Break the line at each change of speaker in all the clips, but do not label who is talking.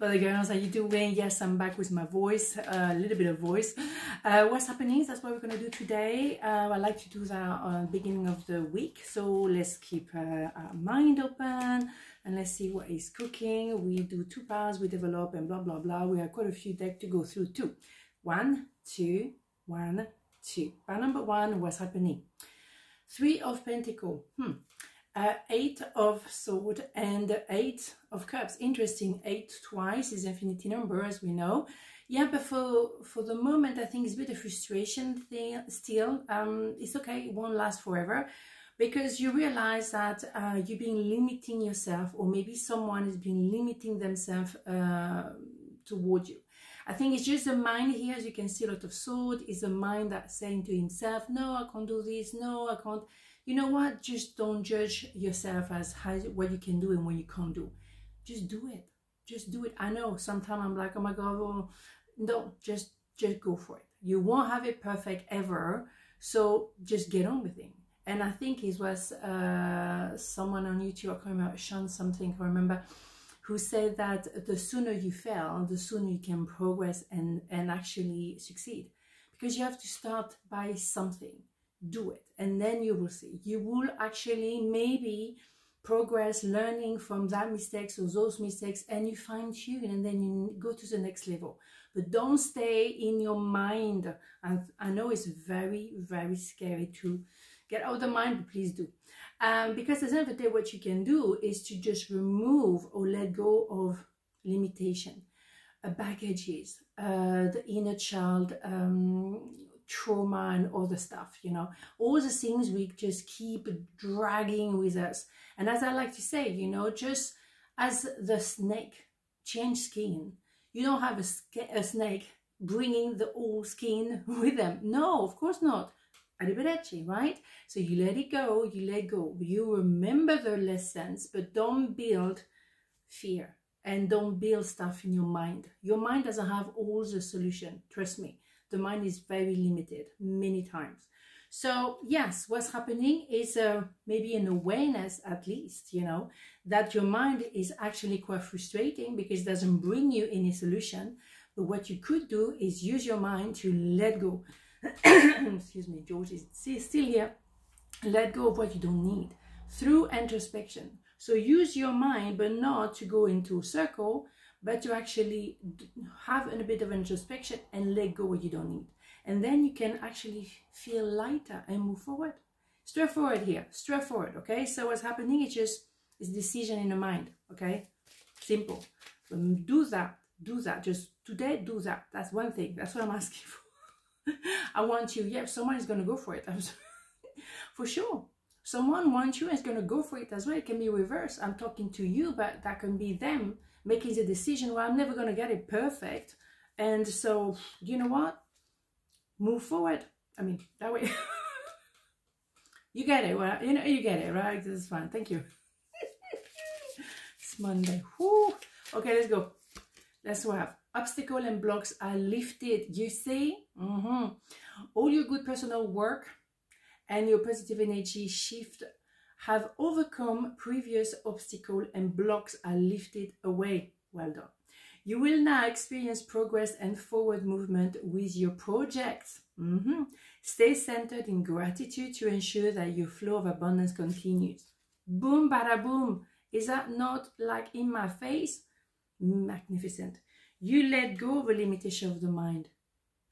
But the girls, how you doing? Yes, I'm back with my voice, uh, a little bit of voice. Uh, what's happening? That's what we're going to do today. Uh, I like to do that beginning of the week. So let's keep uh, our mind open and let's see what is cooking. We do two parts, we develop and blah, blah, blah. We have quite a few decks to go through too. One, two, one, two. Part number one, what's happening? Three of Pentacles. Hmm uh, eight of sword and eight of cups. Interesting eight twice is infinity number as we know. Yeah but for for the moment i think it's a bit of frustration thing still. Um it's okay it won't last forever because you realize that uh, you've been limiting yourself or maybe someone has been limiting themselves uh, toward you. I think it's just the mind here, as you can see, a lot of sword. Is a mind that's saying to himself, no, I can't do this, no, I can't you know what? Just don't judge yourself as how, what you can do and what you can't do. Just do it. Just do it. I know sometimes I'm like, oh my God, no, just, just go for it. You won't have it perfect ever. So just get on with it. And I think it was uh, someone on YouTube, I can't remember, Sean something, I remember, who said that the sooner you fail, the sooner you can progress and, and actually succeed. Because you have to start by something do it. And then you will see. You will actually maybe progress learning from that mistakes or those mistakes and you fine tune and then you go to the next level. But don't stay in your mind. And i know it's very very scary to get out of the mind but please do. Um, because at the end of the day what you can do is to just remove or let go of limitation. Uh, baggages uh, the inner child um, trauma and other stuff, you know, all the things we just keep dragging with us. And as I like to say, you know, just as the snake change skin, you don't have a, a snake bringing the old skin with them. No, of course not. Arrivederci, right? So you let it go, you let go. You remember the lessons, but don't build fear and don't build stuff in your mind. Your mind doesn't have all the solution, trust me the mind is very limited many times. So yes, what's happening is uh, maybe an awareness at least, you know, that your mind is actually quite frustrating because it doesn't bring you any solution. But what you could do is use your mind to let go. Excuse me, George is still here. Let go of what you don't need through introspection. So use your mind, but not to go into a circle, but to actually have a bit of introspection and let go what you don't need. And then you can actually feel lighter and move forward. Straightforward here, straightforward, okay? So what's happening is just, it's decision in the mind, okay? Simple. Do that, do that. Just today, do that. That's one thing. That's what I'm asking for. I want you, yeah, someone is going to go for it. for sure. Someone wants you and is going to go for it as well. It can be reversed. I'm talking to you, but that can be them making the decision, well, I'm never going to get it perfect. And so, you know what? Move forward. I mean, that way. you get it. Well, you know, you get it, right? This is fine. Thank you. it's Monday. Whew. Okay, let's go. Let's have obstacle and blocks are lifted. You see? Mm -hmm. All your good personal work and your positive energy shift have overcome previous obstacles and blocks are lifted away. Well done. You will now experience progress and forward movement with your projects. Mm -hmm. Stay centered in gratitude to ensure that your flow of abundance continues. Boom, bada boom. Is that not like in my face? Magnificent. You let go of the limitation of the mind.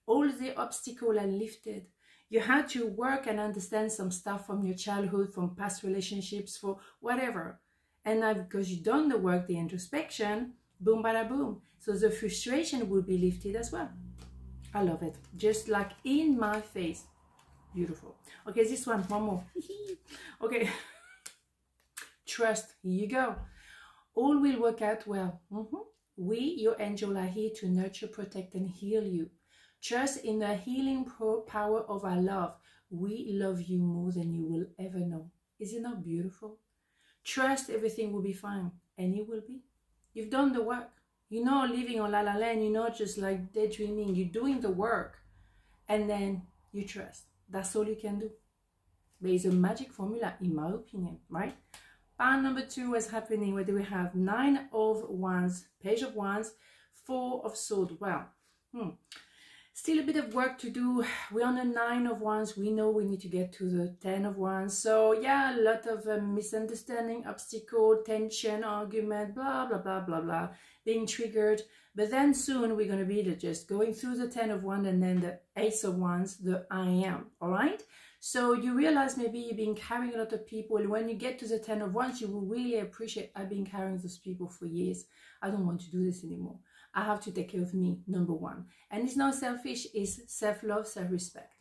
All the obstacles are lifted you had to work and understand some stuff from your childhood, from past relationships, for whatever. And now because you've done the work, the introspection, boom, bada boom. So the frustration will be lifted as well. I love it. Just like in my face. Beautiful. Okay, this one, one more. okay. Trust. Here you go. All will work out well. Mm -hmm. We, your angel, are here to nurture, protect, and heal you. Trust in the healing power of our love. We love you more than you will ever know. Is it not beautiful? Trust everything will be fine, and it will be. You've done the work. You're not living on la la land. You're not just like daydreaming. You're doing the work, and then you trust. That's all you can do. There is a magic formula, in my opinion, right? Pile number two was happening. Where we have? Nine of Wands, Page of Wands, Four of Swords. Well, hmm. Still a bit of work to do. We're on a nine of wands. We know we need to get to the ten of wands. So yeah, a lot of um, misunderstanding, obstacle, tension, argument, blah, blah, blah, blah, blah, being triggered. But then soon we're going to be just going through the ten of wands and then the ace of wands, the I am, all right? So you realize maybe you've been carrying a lot of people. When you get to the ten of wands, you will really appreciate I've been carrying those people for years. I don't want to do this anymore. I have to take care of me, number one. And it's not selfish, it's self love, self respect.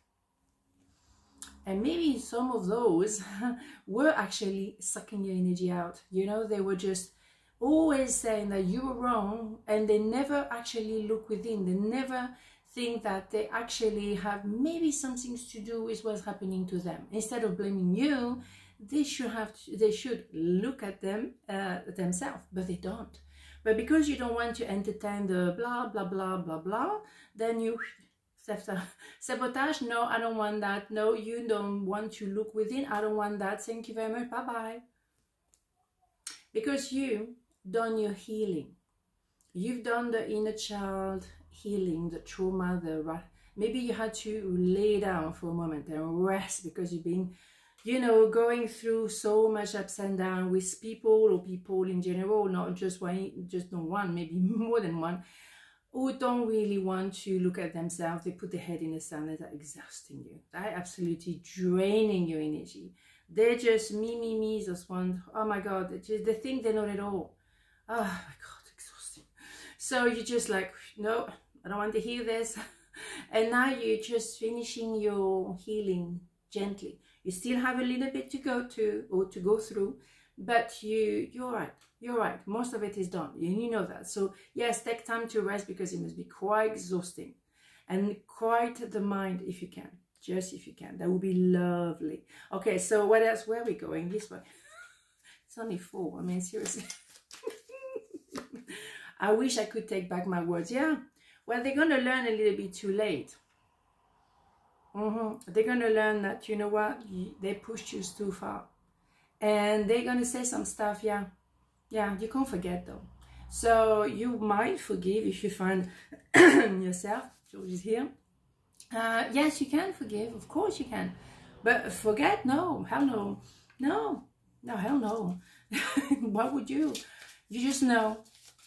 And maybe some of those were actually sucking your energy out. You know, they were just always saying that you were wrong and they never actually look within. They never think that they actually have maybe some things to do with what's happening to them. Instead of blaming you, they should have to, they should look at them uh, themselves, but they don't. But because you don't want to entertain the blah, blah, blah, blah, blah, then you sabotage. No, I don't want that. No, you don't want to look within. I don't want that. Thank you very much. Bye bye. Because you done your healing. You've done the inner child healing, the trauma, the maybe you had to lay down for a moment and rest because you've been you know, going through so much ups and downs with people or people in general, not just one, just not one, maybe more than one, who don't really want to look at themselves. They put their head in the sand and they're exhausting you. They're absolutely draining your energy. They're just me, me, me, just one. Oh my God, they, just, they think they know it all. Oh my God, exhausting. So you're just like, no, I don't want to hear this. and now you're just finishing your healing gently you still have a little bit to go to or to go through, but you you're right. You're right. Most of it is done. You, you know that. So yes, take time to rest because it must be quite exhausting. And quiet the mind if you can. Just if you can. That would be lovely. Okay, so what else? Where are we going? This way. it's only four. I mean, seriously. I wish I could take back my words. Yeah. Well, they're going to learn a little bit too late. Mm-hmm. They're going to learn that, you know what, they pushed you too far. And they're going to say some stuff, yeah. Yeah, you can't forget though. So you might forgive if you find yourself. George is here. Uh, yes, you can forgive. Of course you can. But forget? No. Hell no. No. No, hell no. what would you? You just know.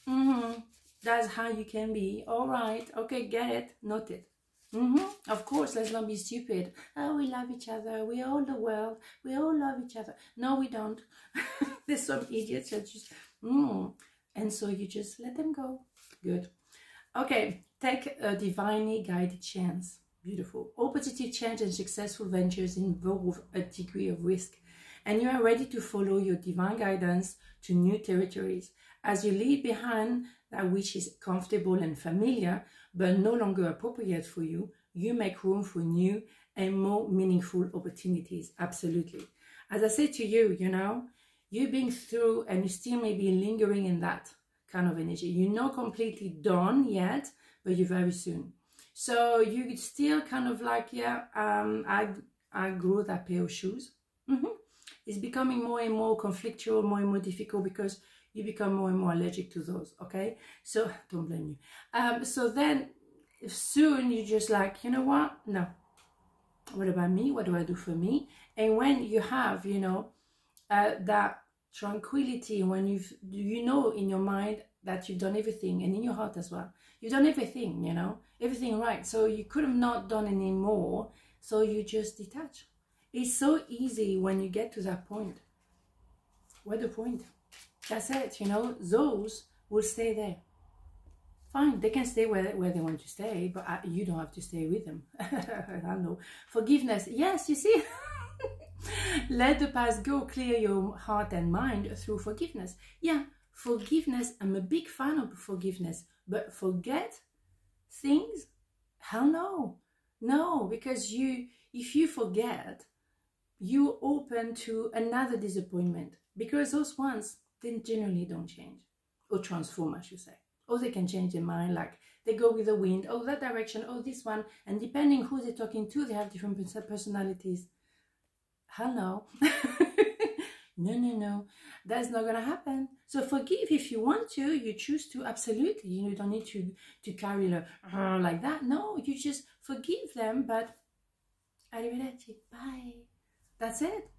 Mm-hmm. That's how you can be. All right. Okay, get it. Noted. Mm-hmm. Of course, let's not be stupid. Oh, we love each other. We all the world. We all love each other. No, we don't. There's some idiots that just, mm. and so you just let them go. Good. Okay, take a divinely guided chance. Beautiful. All positive change and successful ventures involve a degree of risk, and you are ready to follow your divine guidance to new territories. As you leave behind that which is comfortable and familiar, but no longer appropriate for you, you make room for new and more meaningful opportunities. Absolutely. As I said to you, you know, you've been through and you still may be lingering in that kind of energy. You're not completely done yet, but you're very soon. So you still kind of like, yeah, um, I, I grew that pair of shoes. Mm-hmm. It's becoming more and more conflictual, more and more difficult because you become more and more allergic to those okay? So don't blame you. Um so then if soon you just like you know what? No. What about me? What do i do for me? And when you have you know uh, that tranquility when you've you know in your mind that you've done everything and in your heart as well you've done everything you know everything right. So you could have not done any more so you just detach it's so easy when you get to that point what the point that's it, you know, those will stay there. Fine, they can stay where, where they want to stay, but I, you don't have to stay with them. I know. Forgiveness, yes, you see. Let the past go, clear your heart and mind through forgiveness. Yeah, forgiveness, I'm a big fan of forgiveness, but forget things? Hell no. No, because you, if you forget, you open to another disappointment because those ones they generally don't change or transform, I should say. Or they can change their mind, like they go with the wind, oh, that direction, oh, this one. And depending who they're talking to, they have different personalities. Hello. No, no, no, that's not gonna happen. So forgive if you want to. You choose to, absolutely. You don't need to to carry like, like that. No, you just forgive them. But arrivederci, bye. That's it.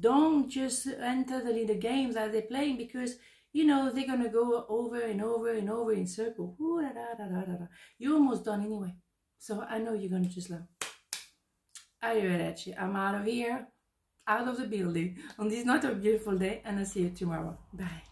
Don't just enter the little games that they're playing because you know they're gonna go over and over and over in circle. Ooh, da, da, da. You're almost done anyway. So I know you're gonna just like arrivederci. I'm out of here out of the building on this not a beautiful day and I'll see you tomorrow. Bye.